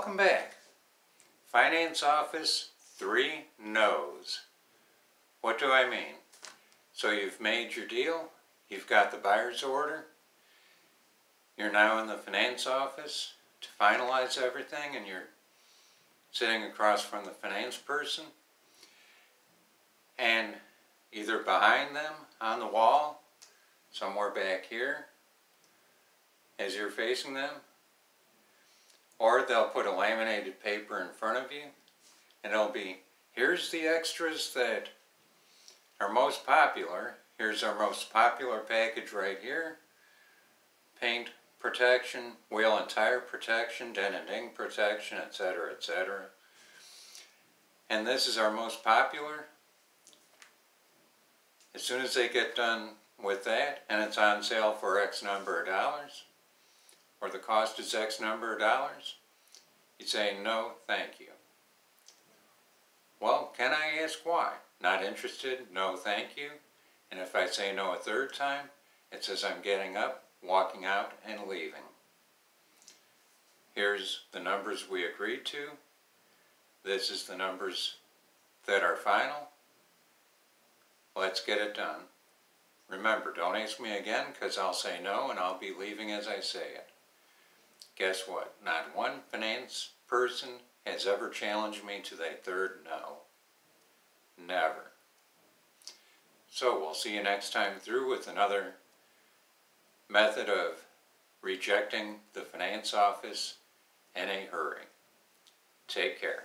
welcome back. Finance office, three no's. What do I mean? So you've made your deal, you've got the buyer's order, you're now in the finance office to finalize everything and you're sitting across from the finance person and either behind them on the wall, somewhere back here, as you're facing them, or they'll put a laminated paper in front of you and it'll be, here's the extras that are most popular. Here's our most popular package right here. Paint protection, wheel and tire protection, dent and ding protection, etc., etc. And this is our most popular. As soon as they get done with that, and it's on sale for X number of dollars, or the cost is X number of dollars, you say, no, thank you. Well, can I ask why? Not interested? No, thank you. And if I say no a third time, it says I'm getting up, walking out, and leaving. Here's the numbers we agreed to. This is the numbers that are final. Let's get it done. Remember, don't ask me again because I'll say no and I'll be leaving as I say it. Guess what? Not one finance person has ever challenged me to that third no. Never. So we'll see you next time through with another method of rejecting the finance office in a hurry. Take care.